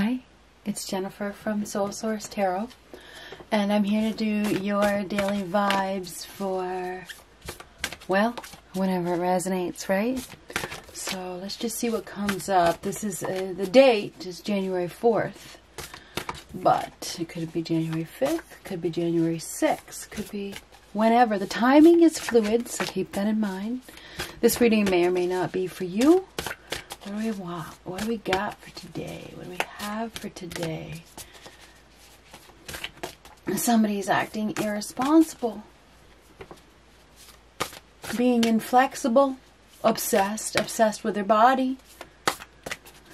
Hi, it's Jennifer from Soul Source Tarot, and I'm here to do your daily vibes for, well, whenever it resonates, right? So let's just see what comes up. This is uh, the date is January 4th, but it could be January 5th, could be January 6th, could be whenever. The timing is fluid, so keep that in mind. This reading may or may not be for you. What do we want? What do we got for today? What do we have for today? Somebody's acting irresponsible. Being inflexible. Obsessed. Obsessed with their body.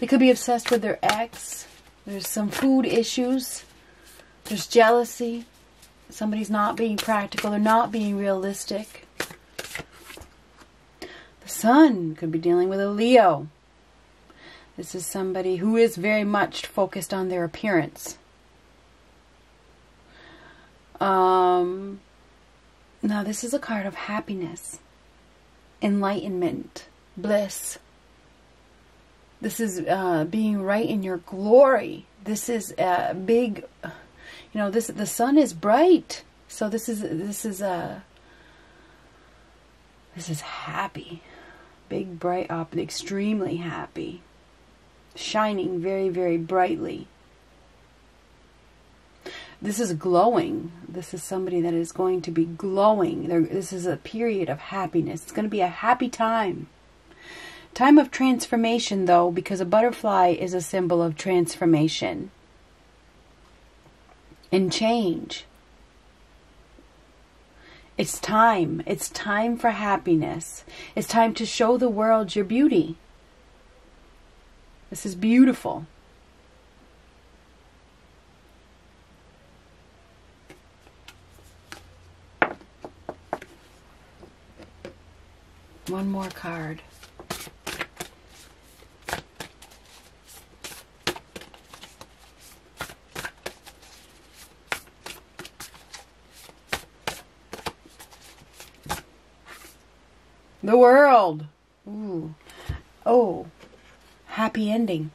They could be obsessed with their ex. There's some food issues. There's jealousy. Somebody's not being practical. They're not being realistic. The sun could be dealing with a Leo. This is somebody who is very much focused on their appearance. Um, now, this is a card of happiness, enlightenment, bliss. This is uh, being right in your glory. This is a big, you know, this the sun is bright, so this is this is a this is happy, big bright up, extremely happy shining very, very brightly. This is glowing. This is somebody that is going to be glowing. this is a period of happiness. It's going to be a happy time. Time of transformation, though, because a butterfly is a symbol of transformation and change. It's time. It's time for happiness. It's time to show the world your beauty. This is beautiful. One more card. The world. Ooh. Oh happy ending.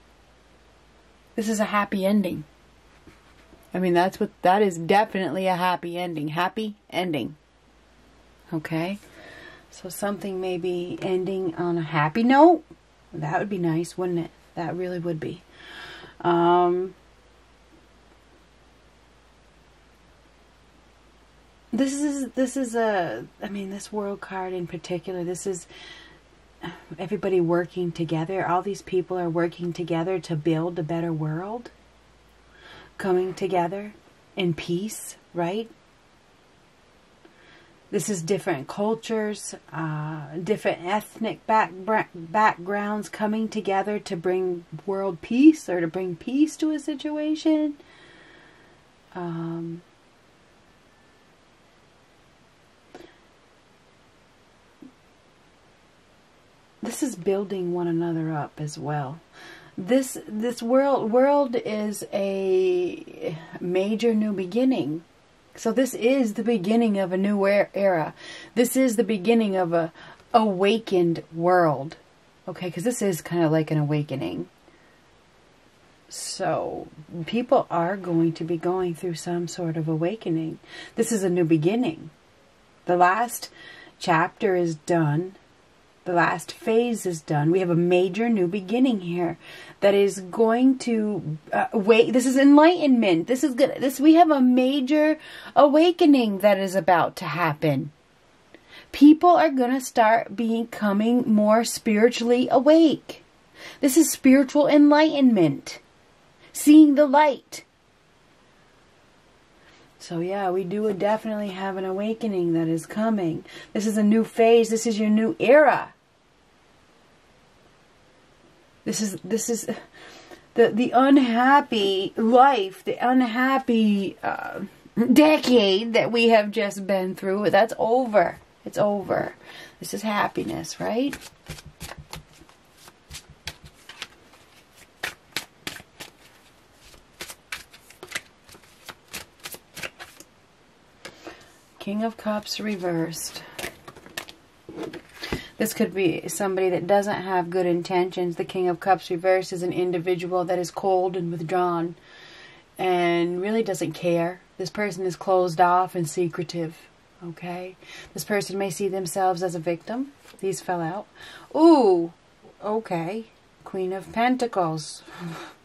This is a happy ending. I mean, that's what, that is definitely a happy ending. Happy ending. Okay? So something maybe ending on a happy note. That would be nice, wouldn't it? That really would be. Um, this is this is a I mean this world card in particular. This is everybody working together. All these people are working together to build a better world. Coming together in peace, right? This is different cultures, uh, different ethnic back, backgrounds coming together to bring world peace or to bring peace to a situation. Um, this is building one another up as well. This this world world is a major new beginning. So this is the beginning of a new er-, era. This is the beginning of a awakened world. Okay, because this is kind of like an awakening. So, people are going to be going through some sort of awakening. This is a new beginning. The last chapter is done the last phase is done. We have a major new beginning here that is going to uh, wait. This is enlightenment. This is good. This we have a major awakening that is about to happen. People are going to start becoming more spiritually awake. This is spiritual enlightenment. Seeing the light. So yeah, we do definitely have an awakening that is coming. This is a new phase. This is your new era. This is this is the the unhappy life, the unhappy uh, decade that we have just been through. That's over. It's over. This is happiness, right? King of Cups reversed. This could be somebody that doesn't have good intentions. The King of Cups reversed is an individual that is cold and withdrawn and really doesn't care. This person is closed off and secretive. Okay? This person may see themselves as a victim. These fell out. Ooh, okay. Queen of Pentacles.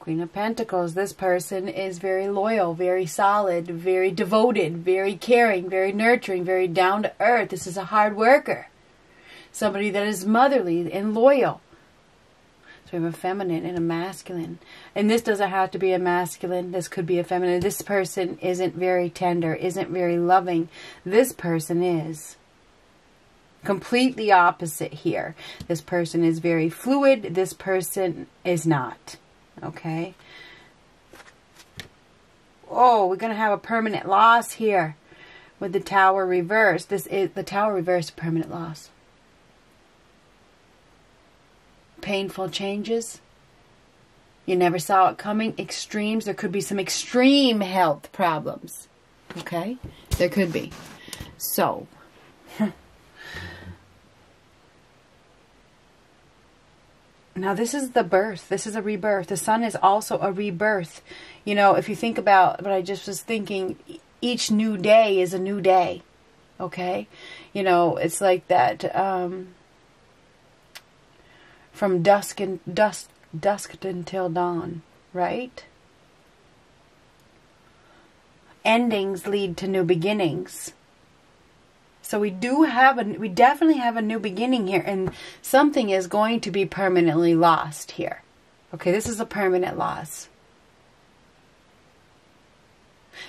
Queen of Pentacles, this person is very loyal, very solid, very devoted, very caring, very nurturing, very down to earth. This is a hard worker. Somebody that is motherly and loyal. So we have a feminine and a masculine. And this doesn't have to be a masculine. This could be a feminine. This person isn't very tender, isn't very loving. This person is. Completely opposite here. This person is very fluid. This person is not. Okay. Oh, we're going to have a permanent loss here with the tower reversed. This is the tower reversed permanent loss. Painful changes. You never saw it coming. Extremes. There could be some extreme health problems. Okay? There could be. So, Now, this is the birth. This is a rebirth. The sun is also a rebirth. You know, if you think about what I just was thinking, each new day is a new day. Okay? You know, it's like that um, from dusk and dusk dusk until dawn, right? Endings lead to new beginnings. So we do have a, we definitely have a new beginning here and something is going to be permanently lost here. Okay, this is a permanent loss.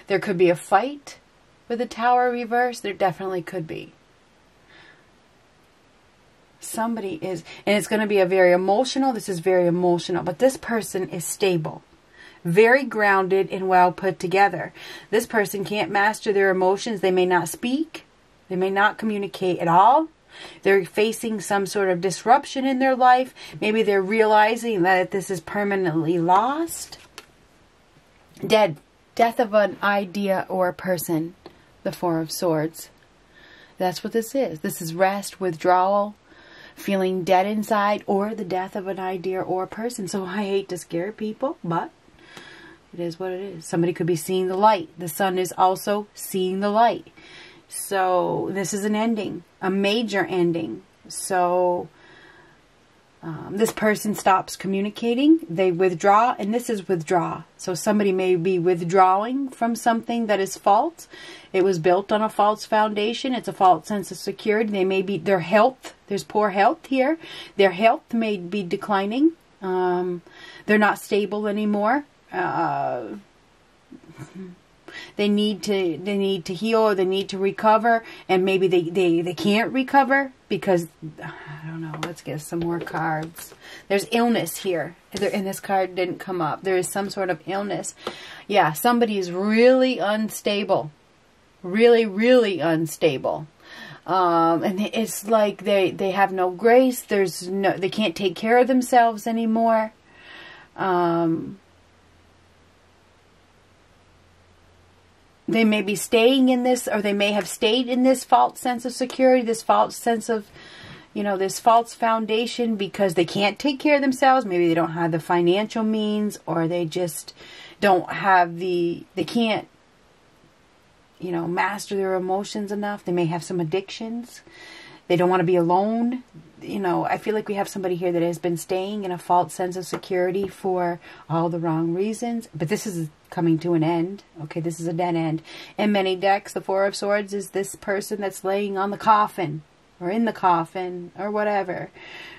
There could be a fight with the tower reverse. There definitely could be. Somebody is, and it's going to be a very emotional, this is very emotional, but this person is stable very grounded and well put together. This person can't master their emotions. They may not speak. They may not communicate at all. They're facing some sort of disruption in their life. Maybe they're realizing that this is permanently lost. Dead. Death of an idea or a person. The Four of Swords. That's what this is. This is rest, withdrawal, feeling dead inside, or the death of an idea or a person. So I hate to scare people, but it is what it is. Somebody could be seeing the light. The sun is also seeing the light. So this is an ending, a major ending. So um, this person stops communicating, they withdraw, and this is withdraw. So somebody may be withdrawing from something that is false. It was built on a false foundation. It's a false sense of security. They may be their health. There's poor health here. Their health may be declining. Um, they're not stable anymore. Uh, they need to they need to heal or they need to recover and maybe they, they, they can't recover because I don't know, let's get some more cards. There's illness here. And this card didn't come up. There is some sort of illness. Yeah, somebody is really unstable. Really, really unstable. Um, and it's like they, they have no grace. There's no, they can't take care of themselves anymore. Um, they may be staying in this or they may have stayed in this false sense of security, this false sense of, you know, this false foundation because they can't take care of themselves. Maybe they don't have the financial means or they just don't have the, they can't, you know, master their emotions enough. They may have some addictions. They don't want to be alone. You know, I feel like we have somebody here that has been staying in a false sense of security for all the wrong reasons. But this is coming to an end. Okay, this is a dead end. In many decks, the Four of Swords is this person that's laying on the coffin or in the coffin or whatever.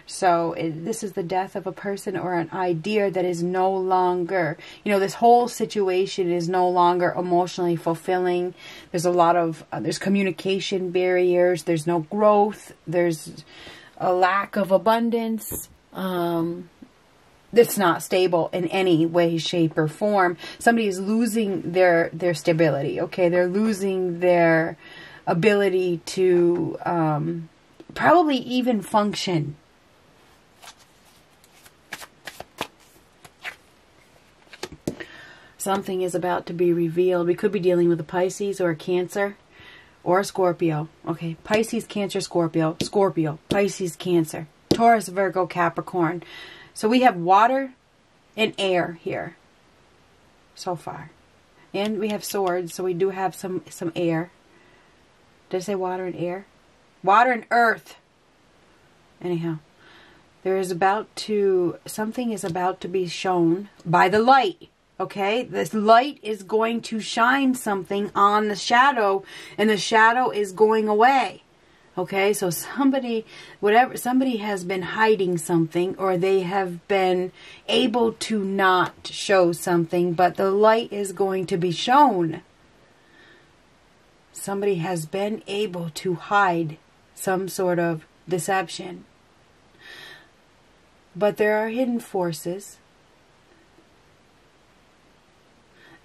So it, this is the death of a person or an idea that is no longer, you know, this whole situation is no longer emotionally fulfilling. There's a lot of, uh, there's communication barriers. There's no growth. There's a lack of abundance. Um, it's not stable in any way, shape, or form. Somebody is losing their their stability. Okay, they're losing their ability to um, probably even function. Something is about to be revealed. We could be dealing with a Pisces or a Cancer or Scorpio. Okay, Pisces, Cancer, Scorpio, Scorpio, Pisces, Cancer, Taurus, Virgo, Capricorn. So we have water and air here so far. And we have swords, so we do have some some air. Did I say water and air? Water and earth. Anyhow, there is about to something is about to be shown by the light. Okay, this light is going to shine something on the shadow, and the shadow is going away. Okay, so somebody, whatever, somebody has been hiding something or they have been able to not show something, but the light is going to be shown. Somebody has been able to hide some sort of deception. But there are hidden forces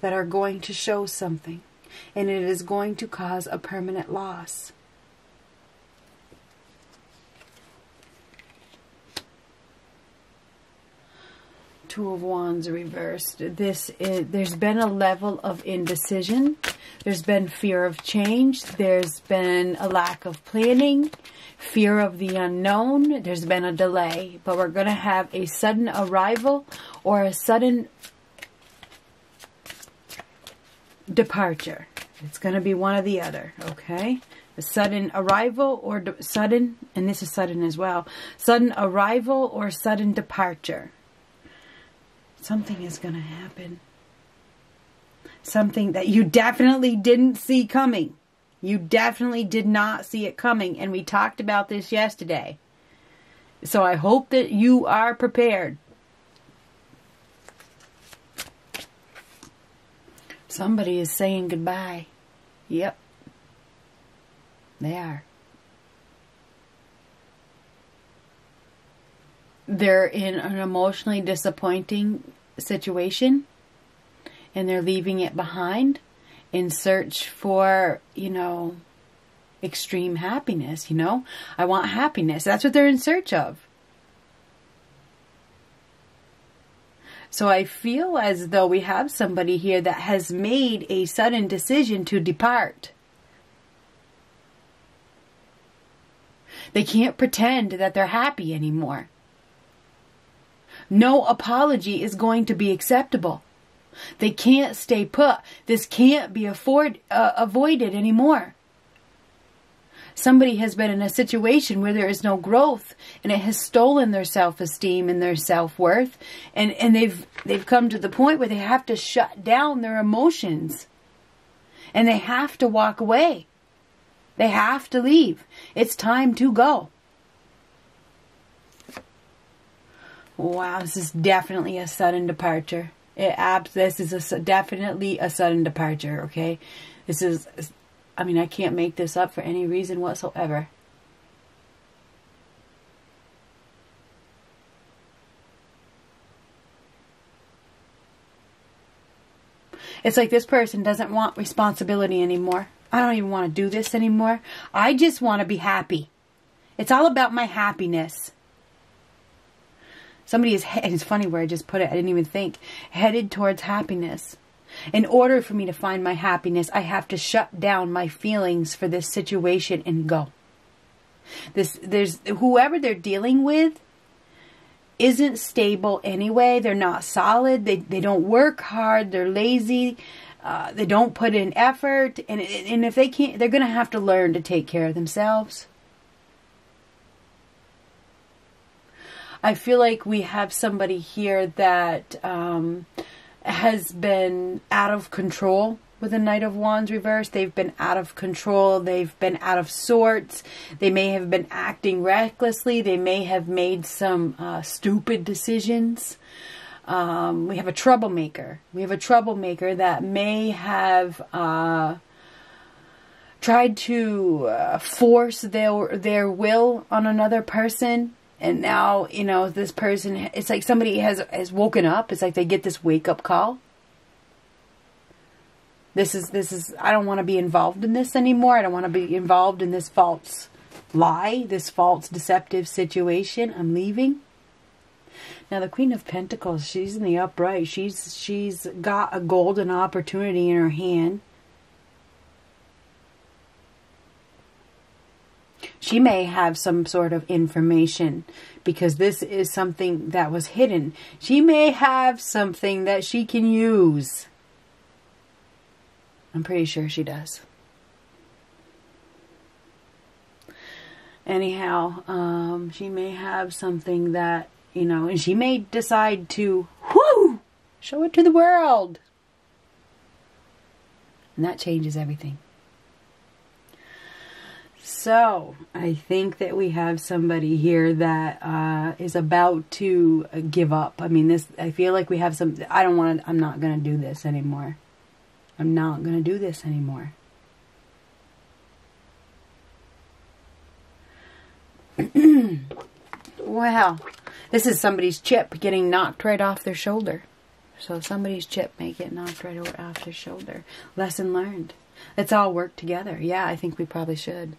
that are going to show something, and it is going to cause a permanent loss. Two of Wands reversed. This is, there's been a level of indecision. There's been fear of change. There's been a lack of planning, fear of the unknown. There's been a delay, but we're going to have a sudden arrival or a sudden departure. It's going to be one or the other, okay? A sudden arrival or sudden, and this is sudden as well, sudden arrival or sudden departure something is going to happen. Something that you definitely didn't see coming. You definitely did not see it coming. And we talked about this yesterday. So I hope that you are prepared. Somebody is saying goodbye. Yep. They are. they're in an emotionally disappointing situation and they're leaving it behind in search for, you know, extreme happiness, you know? I want happiness. That's what they're in search of. So I feel as though we have somebody here that has made a sudden decision to depart. They can't pretend that they're happy anymore. No apology is going to be acceptable. They can't stay put. This can't be afford, uh, avoided anymore. Somebody has been in a situation where there is no growth and it has stolen their self-esteem and their self-worth and, and they've they've come to the point where they have to shut down their emotions. And they have to walk away. They have to leave. It's time to go. Wow, this is definitely a sudden departure. It. This is a definitely a sudden departure. Okay, this is. I mean, I can't make this up for any reason whatsoever. It's like this person doesn't want responsibility anymore. I don't even want to do this anymore. I just want to be happy. It's all about my happiness. Somebody is, and it's funny where I just put it, I didn't even think, headed towards happiness. In order for me to find my happiness, I have to shut down my feelings for this situation and go. This, there's, whoever they're dealing with isn't stable anyway. They're not solid. They, they don't work hard. They're lazy. Uh, they don't put in effort. And, and if they can't, they're going to have to learn to take care of themselves. I feel like we have somebody here that um, has been out of control with the Knight of Wands reverse. They've been out of control. They've been out of sorts. They may have been acting recklessly. They may have made some uh, stupid decisions. Um, we have a troublemaker. We have a troublemaker that may have uh, tried to uh, force their their will on another person and now you know this person it's like somebody has has woken up. It's like they get this wake up call. This is this is i don't want to be involved in this anymore. I don't want to be involved in this false lie this false deceptive situation. I'm leaving. Now the queen of pentacles she's in the upright. She's she's got a golden opportunity in her hand She may have some sort of information because this is something that was hidden. She may have something that she can use. I'm pretty sure she does. Anyhow, um, she may have something that, you know, and she may decide to, whoo, show it to the world. And that changes everything. So, I think that we have somebody here that uh, is about to give up. I mean, this, I feel like we have some, I don't want to, I'm not going to do this anymore. I'm not going to do this anymore. wow. This is somebody's chip getting knocked right off their shoulder. So somebody's chip may get knocked right off their shoulder. Lesson learned. Let's all work together. Yeah, I think we probably should.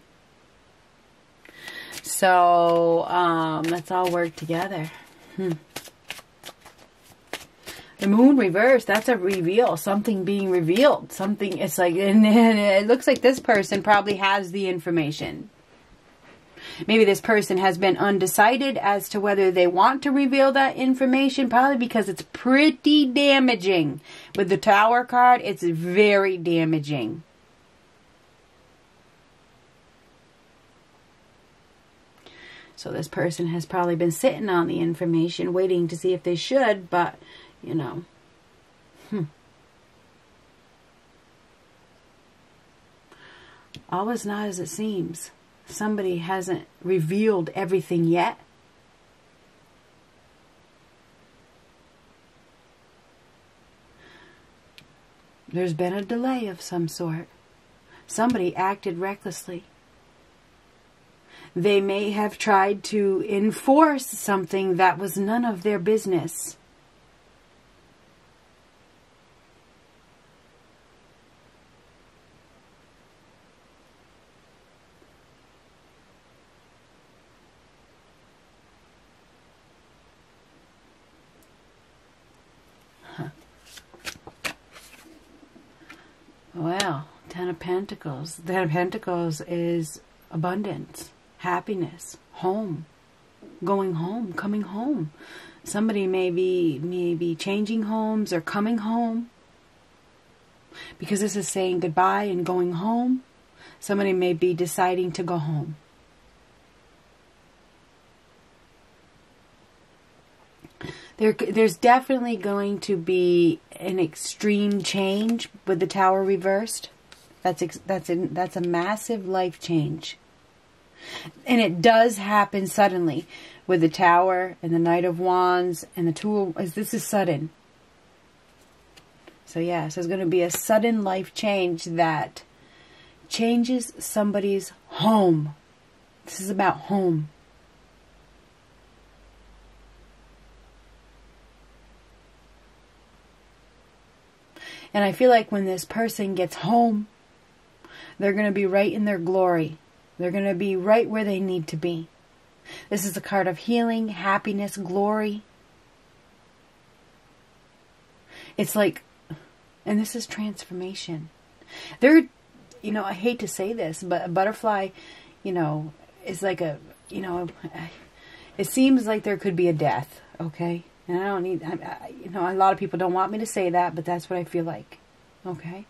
So, um, let's all work together. Hmm. The moon reverse, that's a reveal. Something being revealed. Something, it's like, and, and it looks like this person probably has the information. Maybe this person has been undecided as to whether they want to reveal that information, probably because it's pretty damaging. With the Tower card, it's very damaging. So this person has probably been sitting on the information, waiting to see if they should, but, you know. Hmm. All is not as it seems somebody hasn't revealed everything yet. There's been a delay of some sort. Somebody acted recklessly. They may have tried to enforce something that was none of their business. Well, Ten of Pentacles. Ten of Pentacles is abundance, happiness, home, going home, coming home. Somebody may be, may be changing homes or coming home. Because this is saying goodbye and going home. Somebody may be deciding to go home. there there's definitely going to be an extreme change with the tower reversed. That's that's that's a massive life change. And it does happen suddenly with the tower and the knight of wands and the two this is sudden. So yes, there's going to be a sudden life change that changes somebody's home. This is about home. And I feel like when this person gets home, they're going to be right in their glory. They're going to be right where they need to be. This is a card of healing, happiness, glory. It's like, and this is transformation. There, you know, I hate to say this, but a butterfly, you know, is like a, you know, it seems like there could be a death, okay? And I don't need, I, I, you know, a lot of people don't want me to say that, but that's what I feel like. Okay?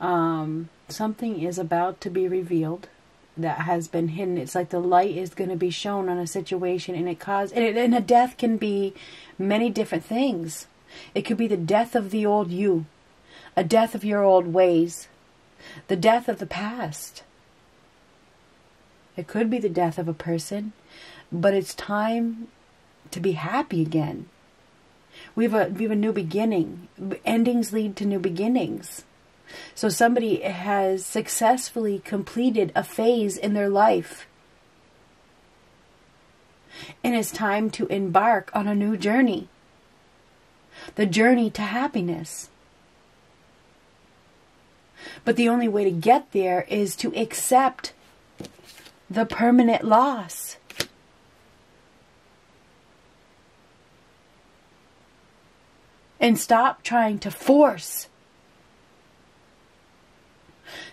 Um, something is about to be revealed that has been hidden. It's like the light is going to be shown on a situation, and it cause and, it, and a death can be many different things. It could be the death of the old you, a death of your old ways, the death of the past. It could be the death of a person, but it's time to be happy again. We have a we have a new beginning. Endings lead to new beginnings. So somebody has successfully completed a phase in their life. And it's time to embark on a new journey. The journey to happiness. But the only way to get there is to accept the permanent loss. and stop trying to force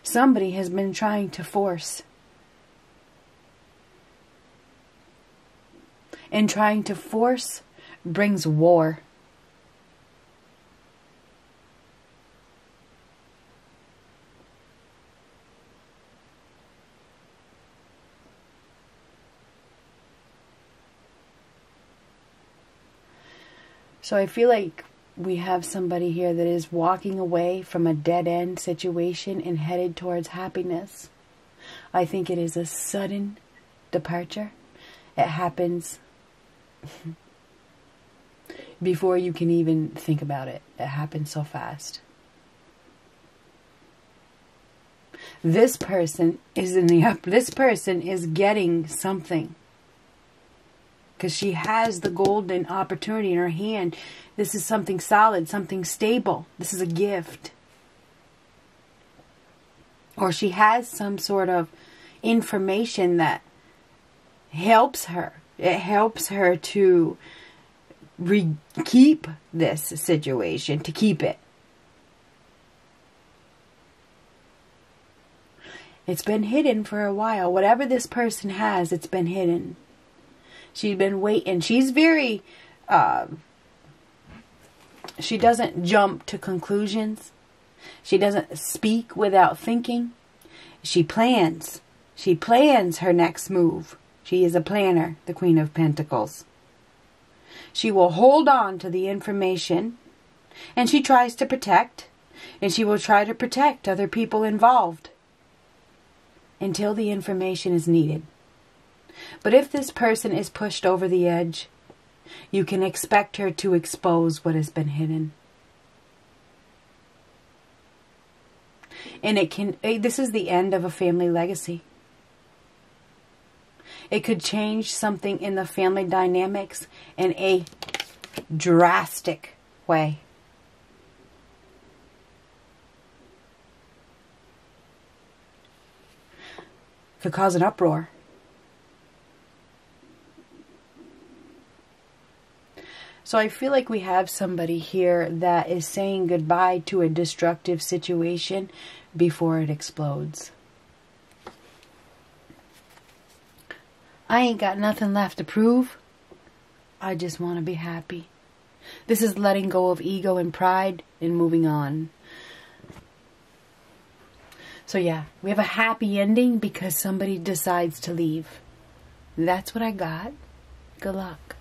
somebody has been trying to force. And trying to force brings war. So I feel like we have somebody here that is walking away from a dead end situation and headed towards happiness. I think it is a sudden departure. It happens before you can even think about it. It happens so fast. This person is in the up. This person is getting something because she has the golden opportunity in her hand. This is something solid, something stable. This is a gift. Or she has some sort of information that helps her. It helps her to keep this situation, to keep it. It's been hidden for a while. Whatever this person has, it's been hidden. She's been waiting. She's very, uh, she doesn't jump to conclusions. She doesn't speak without thinking. She plans. She plans her next move. She is a planner, the Queen of Pentacles. She will hold on to the information and she tries to protect and she will try to protect other people involved until the information is needed. But if this person is pushed over the edge, you can expect her to expose what has been hidden. And it can, eh, this is the end of a family legacy. It could change something in the family dynamics in a drastic way. Could cause an uproar. So I feel like we have somebody here that is saying goodbye to a destructive situation before it explodes. I ain't got nothing left to prove. I just want to be happy. This is letting go of ego and pride and moving on. So, yeah, we have a happy ending because somebody decides to leave. That's what I got. Good luck.